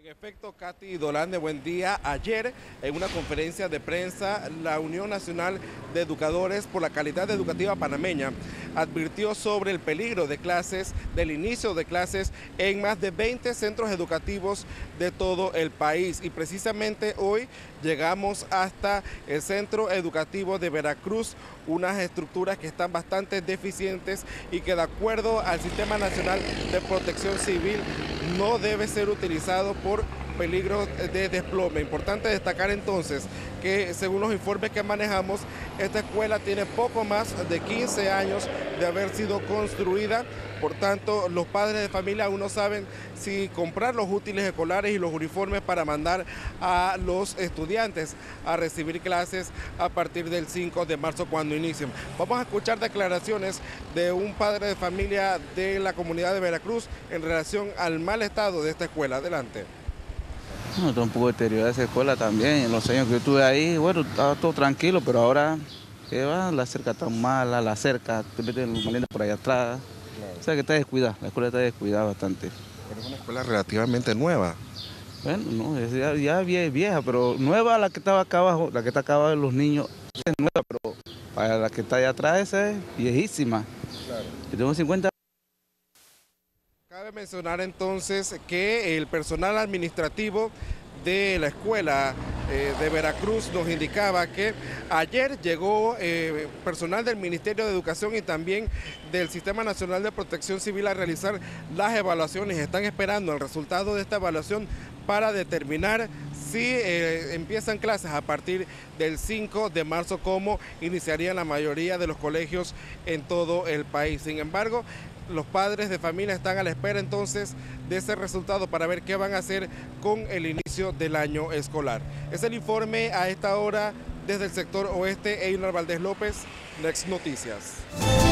En efecto, Katy Dolán de Buen Día, ayer en una conferencia de prensa, la Unión Nacional de Educadores por la Calidad Educativa Panameña advirtió sobre el peligro de clases, del inicio de clases en más de 20 centros educativos de todo el país. Y precisamente hoy llegamos hasta el Centro Educativo de Veracruz, unas estructuras que están bastante deficientes y que de acuerdo al Sistema Nacional de Protección Civil no debe ser utilizado por peligro de desplome. Importante destacar entonces que según los informes que manejamos, esta escuela tiene poco más de 15 años de haber sido construida. Por tanto, los padres de familia aún no saben si comprar los útiles escolares y los uniformes para mandar a los estudiantes a recibir clases a partir del 5 de marzo cuando inicien. Vamos a escuchar declaraciones de un padre de familia de la comunidad de Veracruz en relación al mal estado de esta escuela. Adelante. No, está un poco deteriorada esa escuela también. En los años que yo estuve ahí, bueno, estaba todo tranquilo, pero ahora, ¿qué va? La cerca está mala, la cerca, te meten los por allá atrás. O sea que está descuidada, la escuela está descuidada bastante. Pero es una escuela relativamente nueva. Bueno, no, es ya, ya vieja, pero nueva la que estaba acá abajo, la que está acá abajo de los niños, es nueva, pero para la que está allá atrás esa es viejísima. Claro. Yo tengo 50 Cabe mencionar entonces que el personal administrativo de la escuela eh, de Veracruz nos indicaba que ayer llegó eh, personal del Ministerio de Educación y también del Sistema Nacional de Protección Civil a realizar las evaluaciones. Están esperando el resultado de esta evaluación para determinar si eh, empiezan clases a partir del 5 de marzo, como iniciarían la mayoría de los colegios en todo el país. Sin embargo, los padres de familia están a la espera entonces de ese resultado para ver qué van a hacer con el inicio del año escolar. Es el informe a esta hora desde el sector oeste, Einar Valdés López, Next Noticias.